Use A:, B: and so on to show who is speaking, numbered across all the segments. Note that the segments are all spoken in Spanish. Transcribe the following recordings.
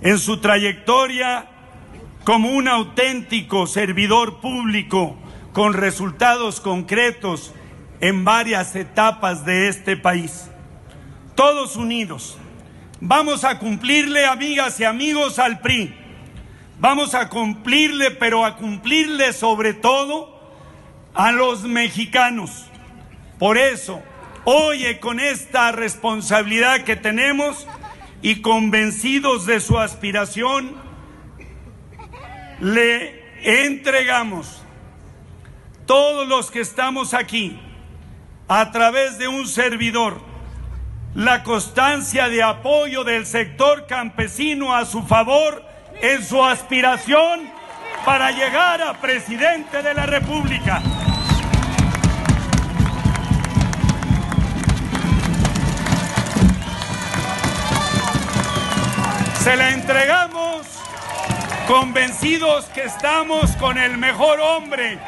A: en su trayectoria como un auténtico servidor público con resultados concretos en varias etapas de este país. Todos unidos, vamos a cumplirle, amigas y amigos, al PRI. Vamos a cumplirle, pero a cumplirle sobre todo a los mexicanos. Por eso, oye, con esta responsabilidad que tenemos y convencidos de su aspiración, le entregamos todos los que estamos aquí, a través de un servidor, la constancia de apoyo del sector campesino a su favor en su aspiración para llegar a presidente de la República. Se la entregamos convencidos que estamos con el mejor hombre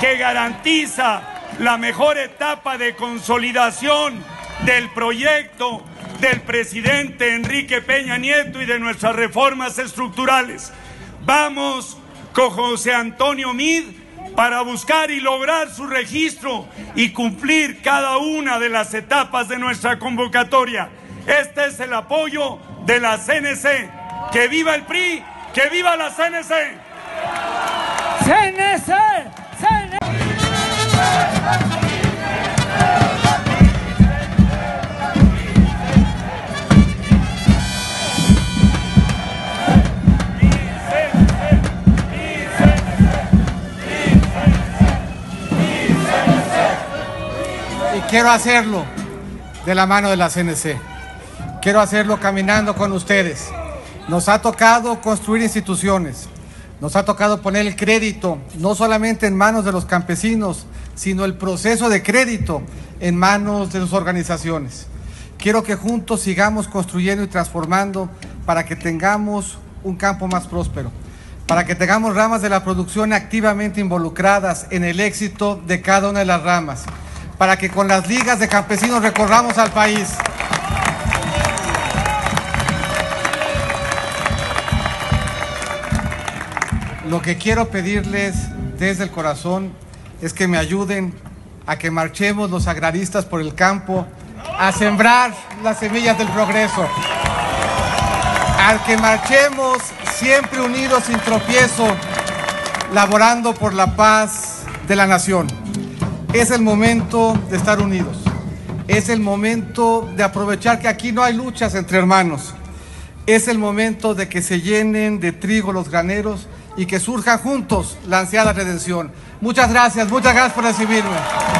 A: que garantiza la mejor etapa de consolidación del proyecto del presidente Enrique Peña Nieto y de nuestras reformas estructurales. Vamos con José Antonio Mid para buscar y lograr su registro y cumplir cada una de las etapas de nuestra convocatoria. Este es el apoyo de la CNC. Que viva el PRI, que viva la CNC.
B: CNC, CNC.
C: Y quiero hacerlo de la mano de la CNC. Quiero hacerlo caminando con ustedes. Nos ha tocado construir instituciones. Nos ha tocado poner el crédito no solamente en manos de los campesinos, sino el proceso de crédito en manos de sus organizaciones. Quiero que juntos sigamos construyendo y transformando para que tengamos un campo más próspero, para que tengamos ramas de la producción activamente involucradas en el éxito de cada una de las ramas, para que con las ligas de campesinos recorramos al país. Lo que quiero pedirles desde el corazón es que me ayuden a que marchemos los agraristas por el campo a sembrar las semillas del progreso. Al que marchemos siempre unidos sin tropiezo, laborando por la paz de la nación. Es el momento de estar unidos. Es el momento de aprovechar que aquí no hay luchas entre hermanos. Es el momento de que se llenen de trigo los graneros y que surja juntos la ansiada redención. Muchas gracias, muchas gracias por recibirme.